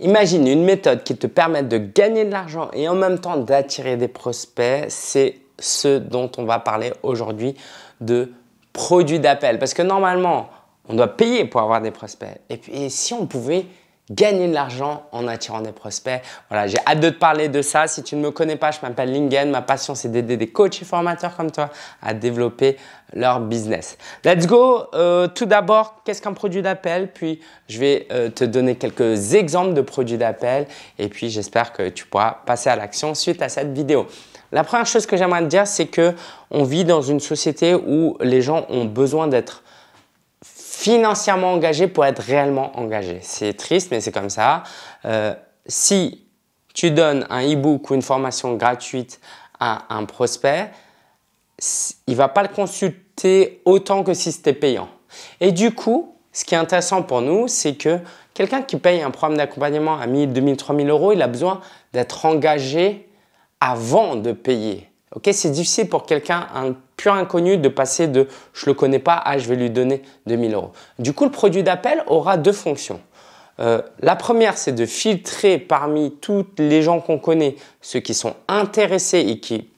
Imagine une méthode qui te permette de gagner de l'argent et en même temps d'attirer des prospects. C'est ce dont on va parler aujourd'hui de produits d'appel. Parce que normalement, on doit payer pour avoir des prospects. Et puis, si on pouvait gagner de l'argent en attirant des prospects. Voilà, j'ai hâte de te parler de ça. Si tu ne me connais pas, je m'appelle Lingen. Ma passion, c'est d'aider des coachs et formateurs comme toi à développer leur business. Let's go. Euh, tout d'abord, qu'est-ce qu'un produit d'appel? Puis, je vais euh, te donner quelques exemples de produits d'appel. Et puis, j'espère que tu pourras passer à l'action suite à cette vidéo. La première chose que j'aimerais te dire, c'est que on vit dans une société où les gens ont besoin d'être financièrement engagé pour être réellement engagé. C'est triste, mais c'est comme ça. Euh, si tu donnes un e-book ou une formation gratuite à un prospect, il va pas le consulter autant que si c'était payant. Et du coup, ce qui est intéressant pour nous, c'est que quelqu'un qui paye un programme d'accompagnement à 1000, 2000, 3000 euros, il a besoin d'être engagé avant de payer. C'est difficile pour quelqu'un, un pur inconnu, de passer de je le connais pas à je vais lui donner 2000 euros. Du coup, le produit d'appel aura deux fonctions. Euh, la première, c'est de filtrer parmi tous les gens qu'on connaît, ceux qui sont intéressés et qui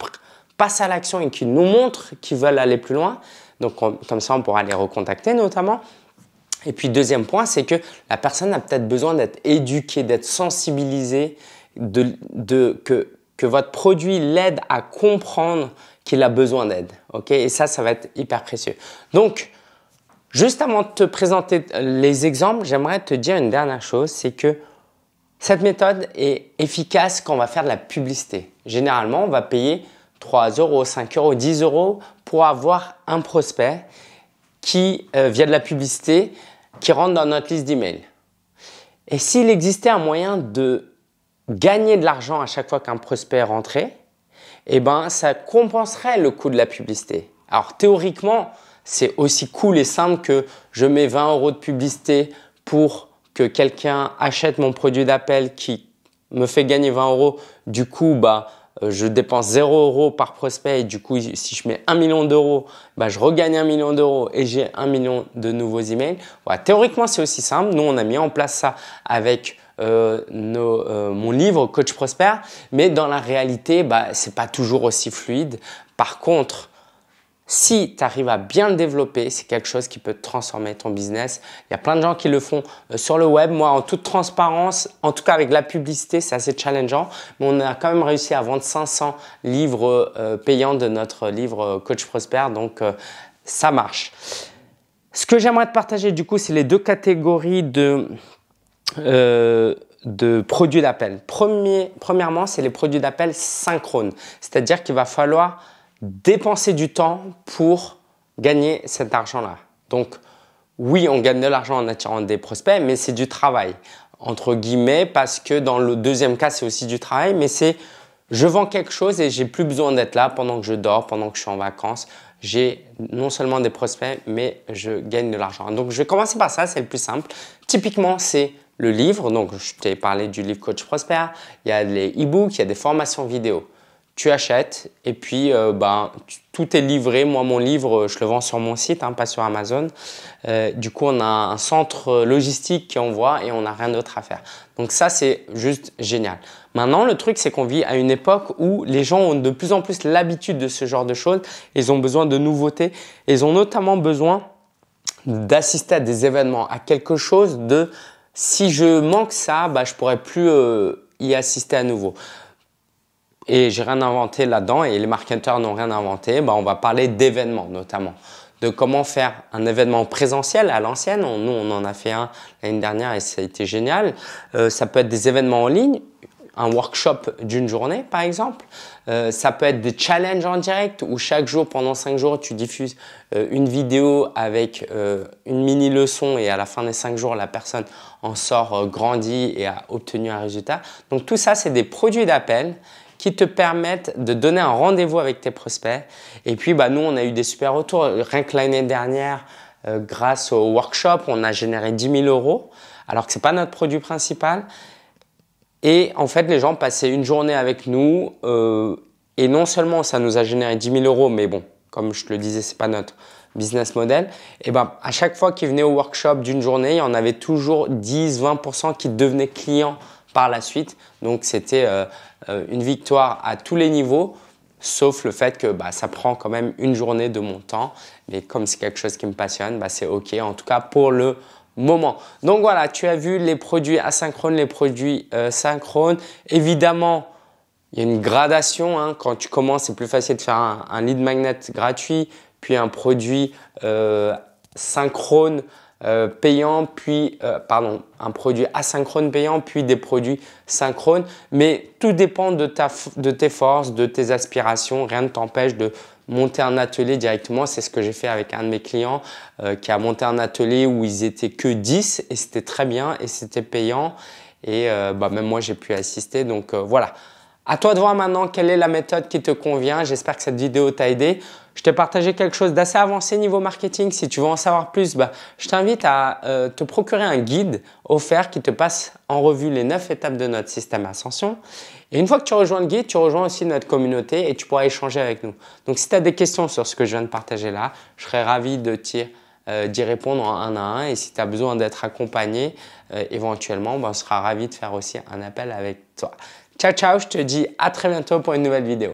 passent à l'action et qui nous montrent qu'ils veulent aller plus loin. Donc, comme ça, on pourra les recontacter notamment. Et puis, deuxième point, c'est que la personne a peut-être besoin d'être éduquée, d'être sensibilisée, de, que, que votre produit l'aide à comprendre qu'il a besoin d'aide. ok? Et ça, ça va être hyper précieux. Donc, juste avant de te présenter les exemples, j'aimerais te dire une dernière chose, c'est que cette méthode est efficace quand on va faire de la publicité. Généralement, on va payer 3 euros, 5 euros, 10 euros pour avoir un prospect qui, euh, via de la publicité, qui rentre dans notre liste d'emails. Et s'il existait un moyen de gagner de l'argent à chaque fois qu'un prospect rentrait, eh ben, ça compenserait le coût de la publicité. Alors théoriquement, c'est aussi cool et simple que je mets 20 euros de publicité pour que quelqu'un achète mon produit d'appel qui me fait gagner 20 euros. Du coup, bah, euh, je dépense 0 euros par prospect et du coup, si je mets 1 million d'euros, bah, je regagne 1 million d'euros et j'ai 1 million de nouveaux emails. Théoriquement, c'est aussi simple. Nous, on a mis en place ça avec euh, euh, mon livre Coach Prosper, mais dans la réalité, bah, ce n'est pas toujours aussi fluide. Par contre, si tu arrives à bien le développer, c'est quelque chose qui peut transformer ton business. Il y a plein de gens qui le font euh, sur le web. Moi, en toute transparence, en tout cas avec la publicité, c'est assez challengeant. Mais on a quand même réussi à vendre 500 livres payants de notre livre Coach Prosper. Donc, ça marche. Ce que j'aimerais te partager du coup, c'est les deux catégories de, euh, de produits d'appel. Premièrement, c'est les produits d'appel synchrones. C'est-à-dire qu'il va falloir dépenser du temps pour gagner cet argent-là. Donc, oui, on gagne de l'argent en attirant des prospects, mais c'est du travail, entre guillemets, parce que dans le deuxième cas, c'est aussi du travail, mais c'est je vends quelque chose et j'ai plus besoin d'être là pendant que je dors, pendant que je suis en vacances. J'ai non seulement des prospects, mais je gagne de l'argent. Donc, je vais commencer par ça, c'est le plus simple. Typiquement, c'est le livre. Donc, je t'ai parlé du livre Coach Prosper. Il y a les e-books, il y a des formations vidéo. Tu achètes et puis euh, ben, tout est livré. Moi, mon livre, je le vends sur mon site, hein, pas sur Amazon. Euh, du coup, on a un centre logistique qui envoie et on n'a rien d'autre à faire. Donc ça, c'est juste génial. Maintenant, le truc, c'est qu'on vit à une époque où les gens ont de plus en plus l'habitude de ce genre de choses. Ils ont besoin de nouveautés. Ils ont notamment besoin d'assister à des événements, à quelque chose de si je manque ça, bah, je pourrais plus euh, y assister à nouveau. Et j'ai rien inventé là-dedans et les marketeurs n'ont rien inventé. Bah, on va parler d'événements notamment, de comment faire un événement présentiel à l'ancienne. Nous, on en a fait un l'année dernière et ça a été génial. Euh, ça peut être des événements en ligne un workshop d'une journée, par exemple. Euh, ça peut être des challenges en direct où chaque jour, pendant cinq jours, tu diffuses euh, une vidéo avec euh, une mini leçon et à la fin des cinq jours, la personne en sort grandi et a obtenu un résultat. Donc tout ça, c'est des produits d'appel qui te permettent de donner un rendez-vous avec tes prospects. Et puis, bah, nous, on a eu des super retours. Rien que l'année dernière, grâce au workshop, on a généré 10 000 euros, alors que ce n'est pas notre produit principal. Et en fait, les gens passaient une journée avec nous euh, et non seulement ça nous a généré 10 000 euros, mais bon, comme je te le disais, c'est pas notre business model, et ben à chaque fois qu'ils venaient au workshop d'une journée, il y en avait toujours 10-20% qui devenaient clients par la suite. Donc c'était euh, euh, une victoire à tous les niveaux, sauf le fait que bah, ça prend quand même une journée de mon temps. Mais comme c'est quelque chose qui me passionne, bah, c'est OK, en tout cas pour le moment. Donc voilà, tu as vu les produits asynchrones, les produits euh, synchrones. Évidemment, il y a une gradation. Hein. Quand tu commences, c'est plus facile de faire un, lead magnet gratuit, puis un produit synchrone euh, payant, puis, euh, un produit asynchrone payant, puis des produits synchrones. Mais tout dépend de, ta, de tes forces, de tes aspirations. Rien ne t'empêche de monter un atelier directement. C'est ce que j'ai fait avec un de mes clients euh, qui a monté un atelier où ils étaient que 10 et c'était très bien et c'était payant. Et bah, même moi, j'ai pu assister. Donc voilà. À toi de voir maintenant quelle est la méthode qui te convient. J'espère que cette vidéo t'a aidé. Je t'ai partagé quelque chose d'assez avancé niveau marketing. Si tu veux en savoir plus, bah, je t'invite à euh, te procurer un guide offert qui te passe en revue les 9 étapes de notre système Ascension. Et une fois que tu rejoins le guide, tu rejoins aussi notre communauté et tu pourras échanger avec nous. Donc si tu as des questions sur ce que je viens de partager là, je serais ravi de euh, d'y répondre en un à un. Et si tu as besoin d'être accompagné, euh, éventuellement, bah, on sera ravi de faire aussi un appel avec toi. Ciao, ciao, je te dis à très bientôt pour une nouvelle vidéo.